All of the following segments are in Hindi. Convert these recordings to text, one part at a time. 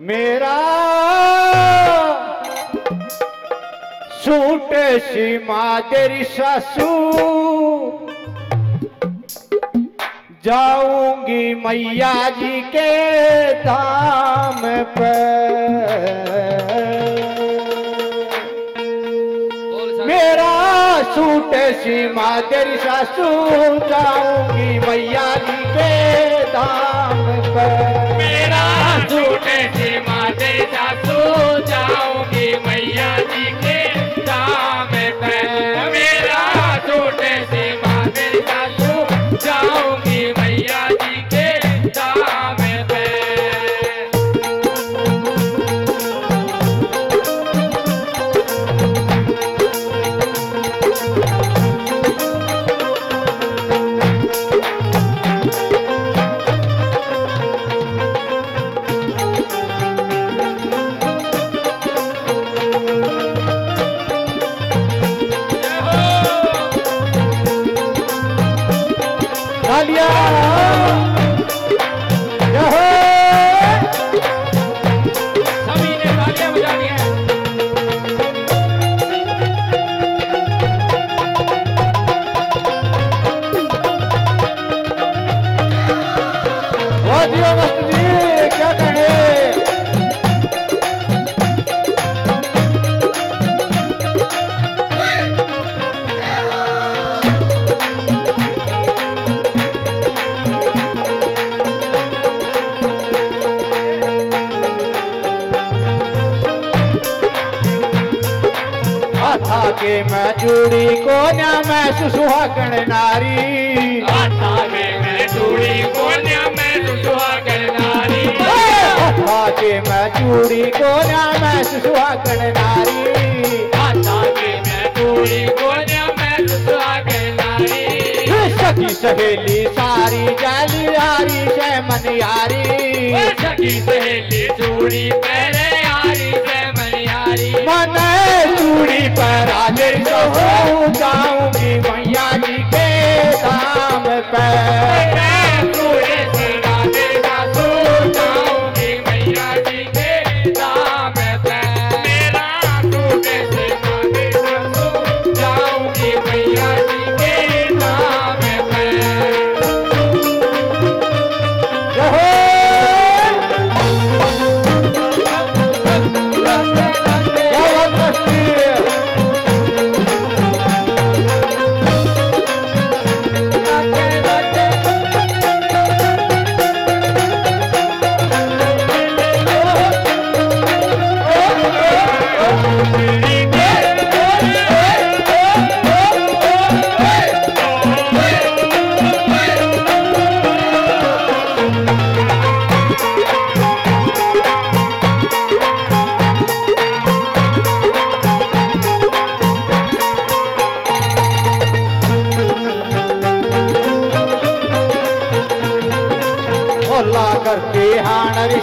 मेरा सूट सीमा तेरी सासू। जाऊँगी मैया जी के धाम पर। मेरा सूट सीमा तेरी सासू, जाऊँगी मैया जी के धाम पर। झूठे श्री माते मैं जुड़ी को ना मैं सुहागण नारी। आटा में मैं चूड़ी कोन्या मैं सुहागन नारी। के मैं जुड़ी को ना मैं सुहागण नारी। आटा में मैं चूड़ी कोन्या मैं सुहागन नारी। सखी सहेली सारी जाली से मन यारी सखी सहेली चूड़ी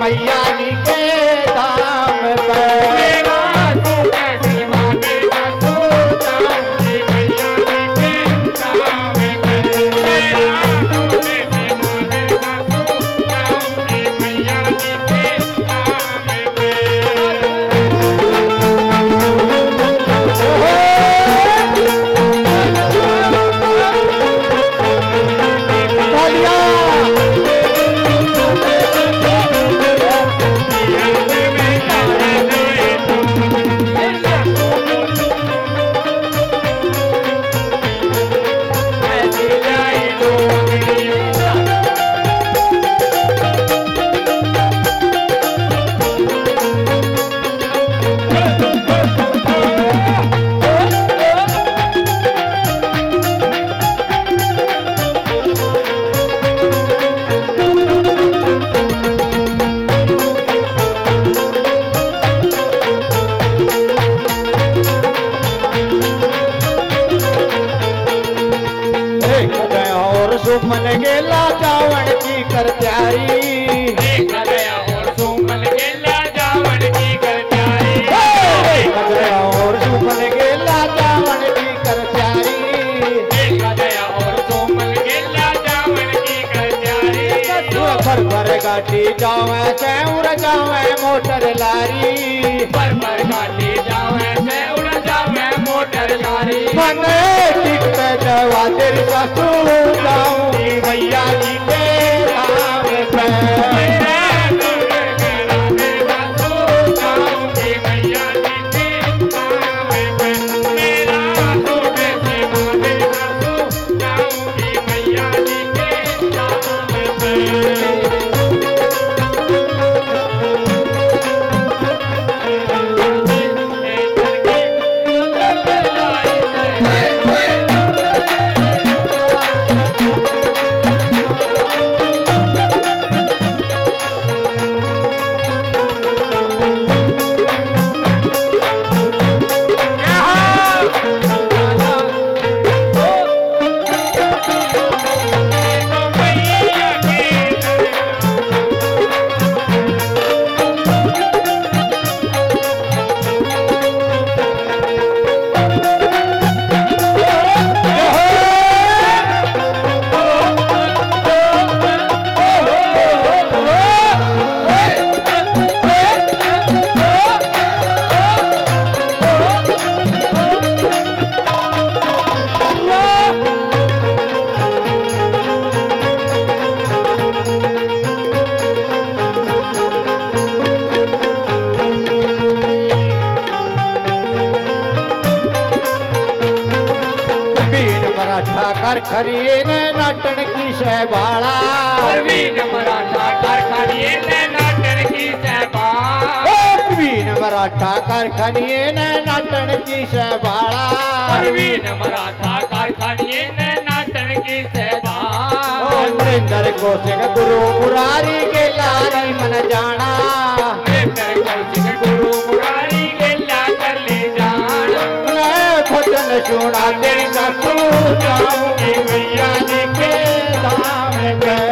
मैया गाड़ी जावे चौर जावे मोटर लारी। पर पर से उड़ जावे मोटर लारी। मन टिक पे जवा तेरी ससुर जाऊँगी भैया जी कर खरिए ने नाटन की शहबाला परवीन मराठा कारखानिए ने नाटन की सहबा वीर मराठा कर खरिए ने नाटन की शहबाला परवीन मराठा कारखानिए ने नाटन की सहबा नरेंद्र को सिंह गुरु मुरारी के लारी मन जाना मेरे कौशिक गुरु मुरारी के ला कर ले जान मैं भजन सुना तेरी ससु जाऊँगी जी के धाम पे